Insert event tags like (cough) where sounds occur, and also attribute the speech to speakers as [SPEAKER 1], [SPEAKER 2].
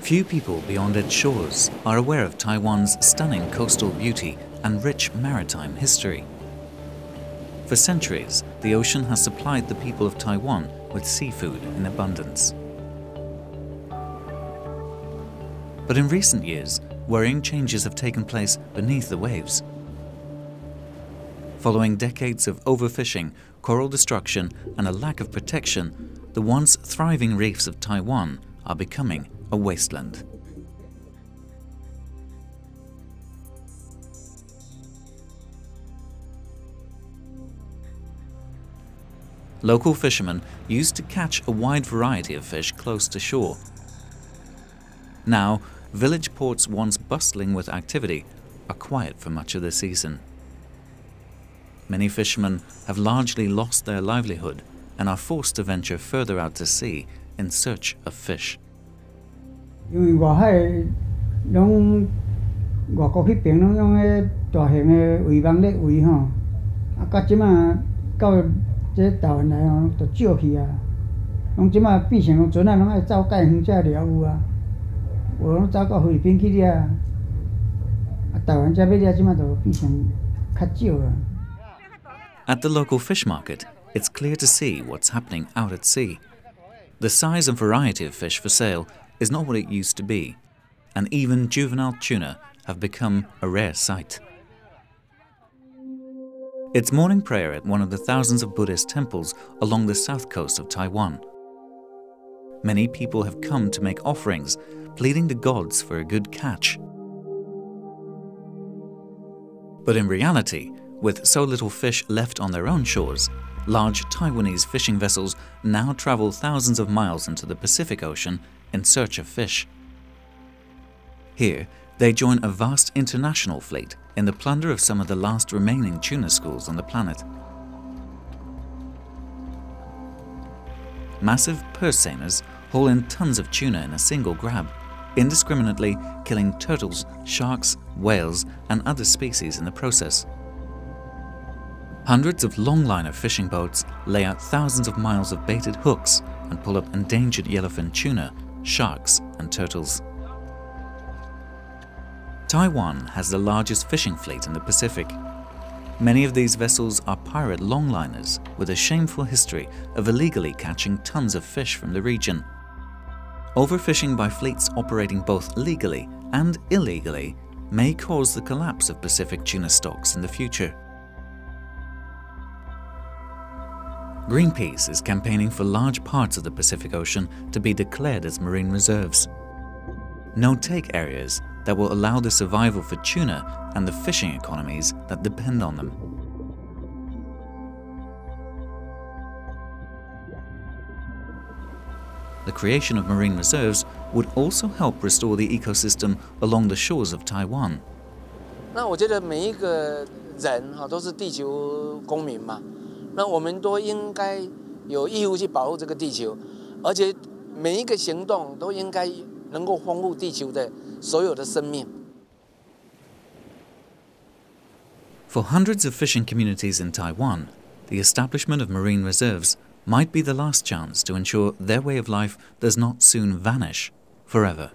[SPEAKER 1] Few people beyond its shores are aware of Taiwan's stunning coastal beauty and rich maritime history. For centuries, the ocean has supplied the people of Taiwan with seafood in abundance. But in recent years, worrying changes have taken place beneath the waves. Following decades of overfishing, coral destruction, and a lack of protection, the once thriving reefs of Taiwan are becoming a wasteland. Local fishermen used to catch a wide variety of fish close to shore. Now, village ports once bustling with activity are quiet for much of the season. Many fishermen have largely lost their livelihood and are forced to venture further out to sea in search of fish.
[SPEAKER 2] 因为外海拢外国迄边拢用迄大型的围网咧围吼，啊，到即马到这台湾来吼，都少去啊。拢即马变成船啊，拢爱走介远才了有啊。有拢走到菲律宾去掠，啊，台湾这要掠即马都变成较少啊。
[SPEAKER 1] At the local fish market, it's clear to see what's happening out at sea. The size and variety of fish for sale is not what it used to be, and even juvenile tuna have become a rare sight. It's morning prayer at one of the thousands of Buddhist temples along the south coast of Taiwan. Many people have come to make offerings, pleading the gods for a good catch. But in reality, with so little fish left on their own shores, large Taiwanese fishing vessels now travel thousands of miles into the Pacific Ocean in search of fish. Here, they join a vast international fleet in the plunder of some of the last remaining tuna schools on the planet. Massive purse seiners haul in tons of tuna in a single grab, indiscriminately killing turtles, sharks, whales, and other species in the process. Hundreds of longliner fishing boats lay out thousands of miles of baited hooks and pull up endangered yellowfin tuna, sharks, and turtles. Taiwan has the largest fishing fleet in the Pacific. Many of these vessels are pirate longliners with a shameful history of illegally catching tons of fish from the region. Overfishing by fleets operating both legally and illegally may cause the collapse of Pacific tuna stocks in the future. Greenpeace is campaigning for large parts of the Pacific Ocean to be declared as marine reserves. No-take areas that will allow the survival for tuna and the fishing economies that depend on them. The creation of marine reserves would also help restore the ecosystem along the shores of Taiwan. (laughs)
[SPEAKER 3] 那我觉得每一个人哈都是地球公民嘛， 那我们都应该有义务去保护这个地球，而且每一个行动都应该能够丰富地球的所有的生命。
[SPEAKER 1] For hundreds of fishing communities in Taiwan, the establishment of marine reserves might be the last chance to ensure their way of life does not soon vanish forever.